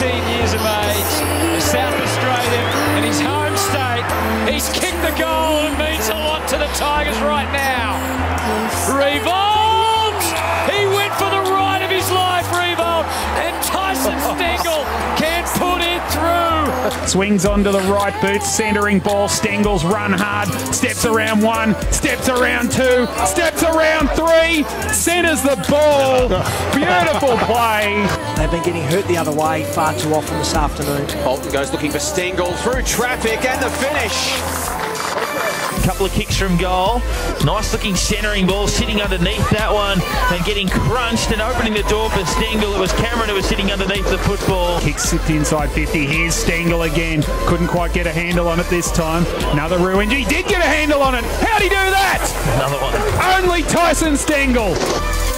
years of age, South Australian in his home state. He's kicked the goal and means a lot to the Tigers right now. Revolt! He went for the ride of his life, Revolt, and Tyson Swings onto the right boot, centering ball. Stengle's run hard, steps around one, steps around two, steps around three, centers the ball. Beautiful play. They've been getting hurt the other way far too often this afternoon. Bolton goes looking for Stengle through traffic and the finish. Couple of kicks from goal. Nice looking centering ball sitting underneath that one and getting crunched and opening the door for Stengle. It was Cameron who was sitting underneath the football. Kicks it inside 50. Here's Stengle again. Couldn't quite get a handle on it this time. Another ruined. He did get a handle on it. How'd he do that? Another one. Only Tyson Stengle.